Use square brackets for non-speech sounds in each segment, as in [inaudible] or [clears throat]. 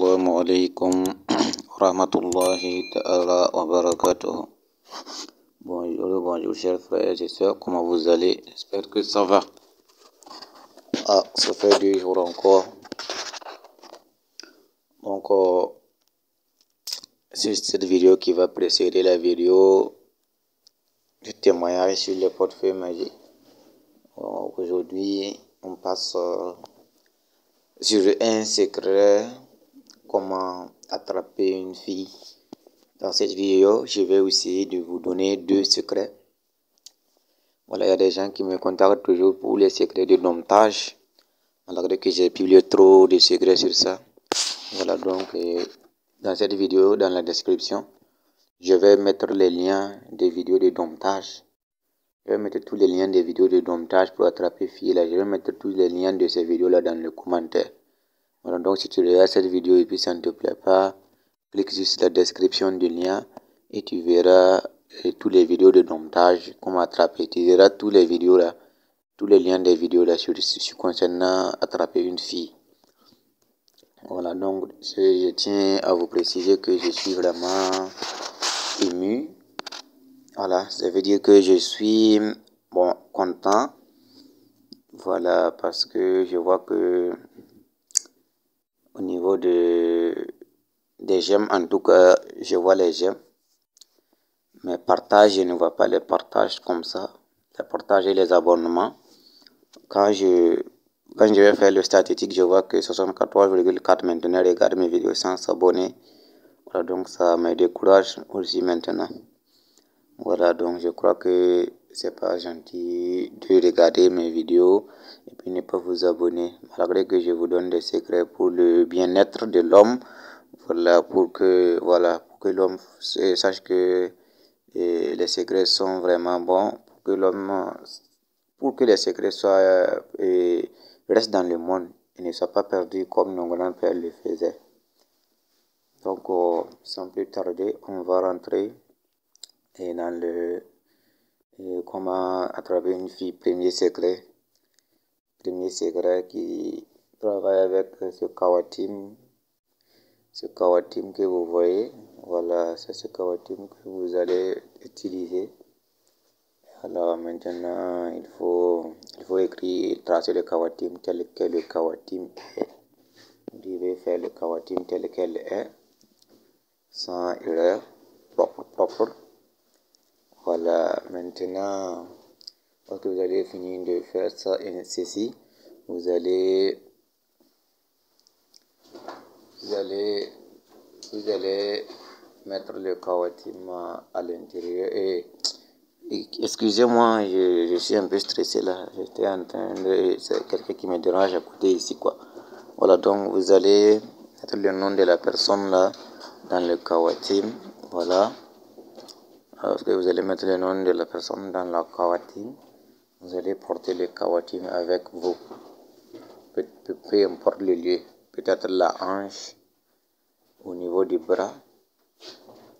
[clears throat] Rahmatullahi ta'ala. Bonjour, bonjour, chers frères et sœurs, comment vous allez? J'espère que ça va. Ah, ça fait deux jours encore. Donc, euh, c'est cette vidéo qui va précéder la vidéo du témoignage sur les portefeuilles magiques. Aujourd'hui, on passe euh, sur un secret comment attraper une fille. Dans cette vidéo, je vais essayer de vous donner deux secrets. Voilà, il y a des gens qui me contactent toujours pour les secrets de domptage. Malgré que j'ai publié trop de secrets sur ça. Voilà, donc, euh, dans cette vidéo, dans la description, je vais mettre les liens des vidéos de domptage. Je vais mettre tous les liens des vidéos de domptage pour attraper fille là. Je vais mettre tous les liens de ces vidéos là dans le commentaire. Voilà, donc si tu regardes cette vidéo et puis ça ne te plaît pas, clique sur la description du lien et tu verras euh, tous les vidéos de domptage, comment attraper. Tu verras tous les vidéos là, tous les liens des vidéos là sur, concernant attraper une fille. Voilà, donc je tiens à vous préciser que je suis vraiment ému voilà, ça veut dire que je suis bon content. Voilà, parce que je vois que au niveau de des j'aime, en tout cas, je vois les j'aime. Mais partage, je ne vois pas les partages comme ça. Les partages et les abonnements. Quand je, quand je vais faire le statistique, je vois que 64,4 maintenant regardent mes vidéos sans s'abonner. Voilà, donc ça me décourage aussi maintenant. Voilà, donc je crois que c'est pas gentil de regarder mes vidéos et puis ne pas vous abonner. Malgré que je vous donne des secrets pour le bien-être de l'homme, voilà, pour que, voilà, pour que l'homme sache que les secrets sont vraiment bons, pour que l'homme, pour que les secrets soient, et restent dans le monde et ne soient pas perdus comme nos grands-pères le faisaient. Donc, euh, sans plus tarder, on va rentrer et dans le comment attraper une fille, premier secret. Premier secret qui travaille avec ce kawatim. Ce kawatim que vous voyez, voilà, c'est ce kawatim que vous allez utiliser. Alors maintenant, il faut, il faut écrire, tracer le kawatim tel que le kawatim est. Vous devez faire le kawatim tel qu'elle est, sans erreur, propre, propre. Voilà, maintenant, lorsque vous allez finir de faire ça et ceci, vous allez, vous allez, vous allez mettre le kawatim à l'intérieur. Et, excusez-moi, je, je, suis un peu stressé là, j'étais en train de, c'est quelqu'un qui me dérange à côté ici quoi. Voilà, donc vous allez mettre le nom de la personne là dans le kawatim, voilà. Lorsque vous allez mettre le nom de la personne dans la kawatim, vous allez porter le kawatim avec vous. Peu, peu, peu importe le lieu, peut-être la hanche, au niveau du bras,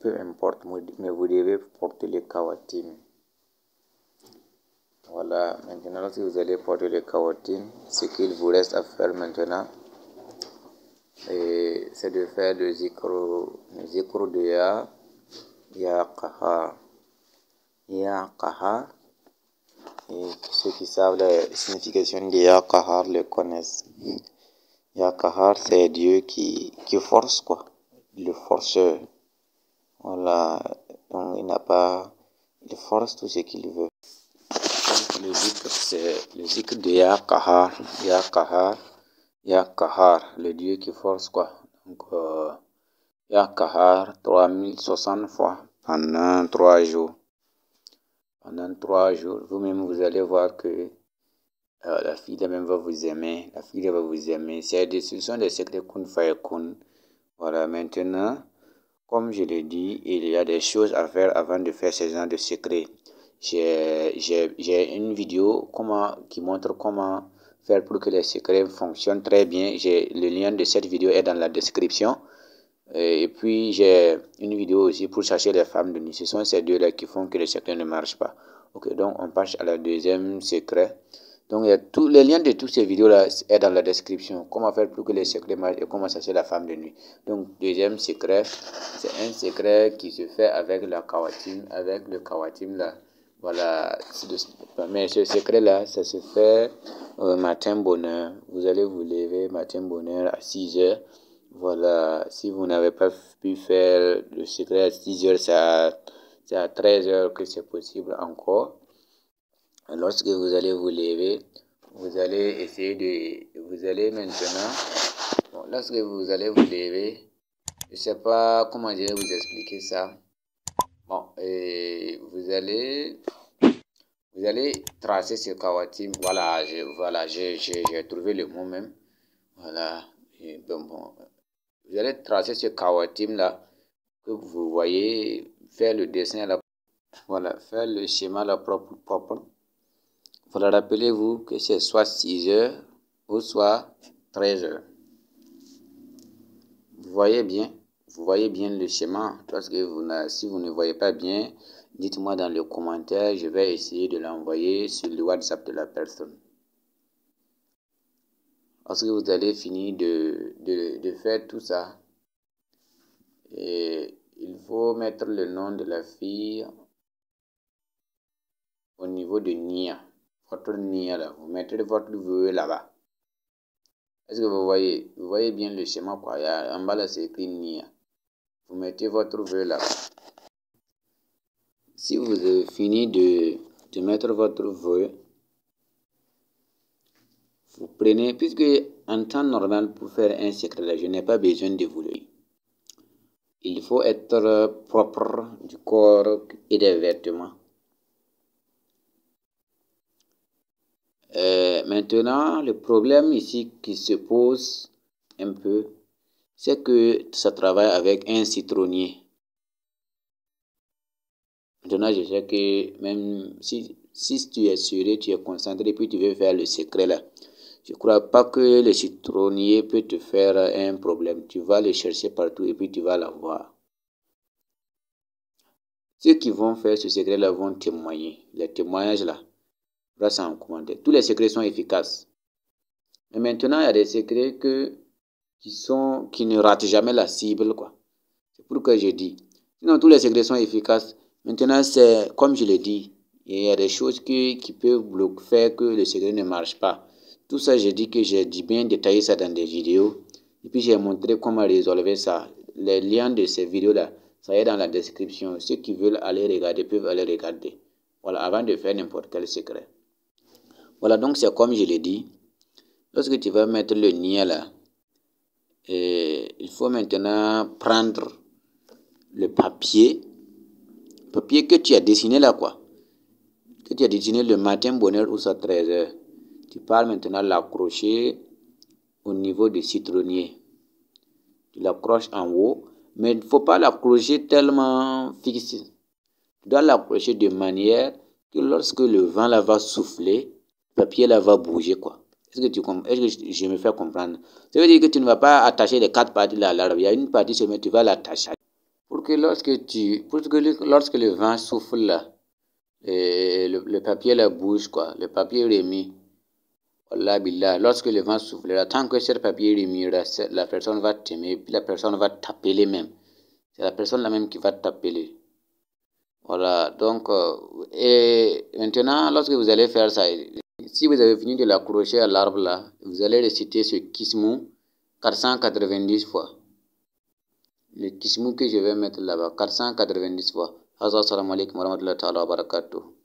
peu importe, mais vous devez porter le kawatim. Voilà, maintenant si vous allez porter le kawatim, ce qu'il vous reste à faire maintenant, c'est de faire le zikr, le zikr de Ya, Ya Qahar. Ya Qahar. Et ceux qui savent la signification de Ya Qahar le connaissent. Ya Qahar, c'est Dieu qui, qui force, quoi. Le forceur. Voilà. Donc, il n'a pas. Il force tout ce qu'il veut. Donc, le zikr, c'est le zikr de Ya Qahar. Ya Qahar. Ya Qahar, le Dieu qui force, quoi. Donc, euh, Ya Kahar 3060 fois pendant 3 jours. Pendant 3 jours, vous-même vous allez voir que euh, la fille même va vous aimer, la fille va vous aimer. C'est ce sont des secrets kun kun. Voilà, maintenant, comme je l'ai dit, il y a des choses à faire avant de faire ce genre de secrets. J'ai une vidéo comment, qui montre comment faire pour que les secrets fonctionnent très bien. Le lien de cette vidéo est dans la description. Et puis, j'ai une vidéo aussi pour chercher les femmes de nuit. Ce sont ces deux-là qui font que le secret ne marche pas. Ok, donc on passe à la deuxième secret. Donc, il y les liens de toutes ces vidéos-là est dans la description. Comment faire pour que les secrets marchent et comment chercher la femme de nuit. Donc, deuxième secret, c'est un secret qui se fait avec la kawatime, avec le kawatime là. Voilà, mais ce secret-là, ça se fait euh, matin bonheur. Vous allez vous lever matin bonheur à 6 heures. Voilà, si vous n'avez pas pu faire le secret à 6 heures, c'est à, à 13 heures que c'est possible encore. Lorsque vous allez vous lever, vous allez essayer de... Vous allez maintenant... Lorsque vous allez vous lever, je ne sais pas comment je vais vous expliquer ça. Bon, et vous allez... Vous allez tracer ce kawatim. Voilà, voilà, j'ai trouvé le mot même. Voilà. bon, bon, vous allez tracer ce kawatim là que vous voyez, faire le dessin là. Voilà, faire le schéma là propre, propre. Voilà, rappelez-vous que c'est soit 6 heures ou soit 13 heures. Vous voyez bien, vous voyez bien le schéma. Parce que si vous ne voyez pas bien, dites-moi dans le commentaire. Je vais essayer de l'envoyer sur le WhatsApp de la personne. Lorsque vous allez finir de, de, de faire tout ça, et il faut mettre le nom de la fille au niveau de Nia votre nia là, vous mettez votre vœu là-bas. Est-ce que vous voyez, vous voyez bien le schéma quoi, en bas là c'est écrit nia. Vous mettez votre vœu là-bas. Si vous avez fini de, de mettre votre vœu, vous prenez, puisque en temps normal pour faire un secret je n'ai pas besoin de vous le dire. Il faut être propre du corps et des vêtements. Euh, maintenant, le problème ici qui se pose un peu, c'est que ça travaille avec un citronnier. Maintenant, je sais que même si, si tu es sûr, tu es concentré, puis tu veux faire le secret là, je ne crois pas que le citronnier peut te faire un problème. Tu vas le chercher partout et puis tu vas l'avoir. Ceux qui vont faire ce secret là vont témoigner. Les témoignages là, en commentaire. Tous les secrets sont efficaces. Mais maintenant, il y a des secrets que, qui, sont, qui ne ratent jamais la cible. C'est pourquoi je dis. Sinon, tous les secrets sont efficaces. Maintenant, c'est comme je l'ai dit, il y a des choses qui, qui peuvent faire que le secret ne marche pas. Tout ça, je dis que j'ai bien détaillé ça dans des vidéos. Et puis, j'ai montré comment résolver ça. Les liens de ces vidéos-là, ça est dans la description. Ceux qui veulent aller regarder peuvent aller regarder. Voilà, avant de faire n'importe quel secret. Voilà, donc c'est comme je l'ai dit. Lorsque tu vas mettre le nier là, et il faut maintenant prendre le papier, papier que tu as dessiné là quoi, que tu as dessiné le matin bonheur ou à 13 heures. Tu parles maintenant l'accrocher au niveau du citronnier. Tu l'accroches en haut, mais il ne faut pas l'accrocher tellement fixe. Tu dois l'accrocher de manière que lorsque le vent là va souffler, papier là va bouger quoi. Est-ce que, tu, est que je me fais comprendre? Ça veut dire que tu ne vas pas attacher les quatre parties là à l'arbre. Il y a une partie seulement, tu vas l'attacher. Pour que lorsque, tu, pour que lorsque le vent souffle là, le, papier là bouge quoi, le papier remis. Lorsque le vent souffle là, tant que ce papier là, la personne va t'aimer, puis la personne va t'appeler même. C'est la personne là même qui va t'appeler. Voilà, donc, euh, et maintenant, lorsque vous allez faire ça, si vous avez fini de l'accrocher à l'arbre là, vous allez réciter ce kismou 490 fois. Le kismou que je vais mettre là-bas, 490 fois. Assalamu alaikum wa rahmatullahi wa barakatuh.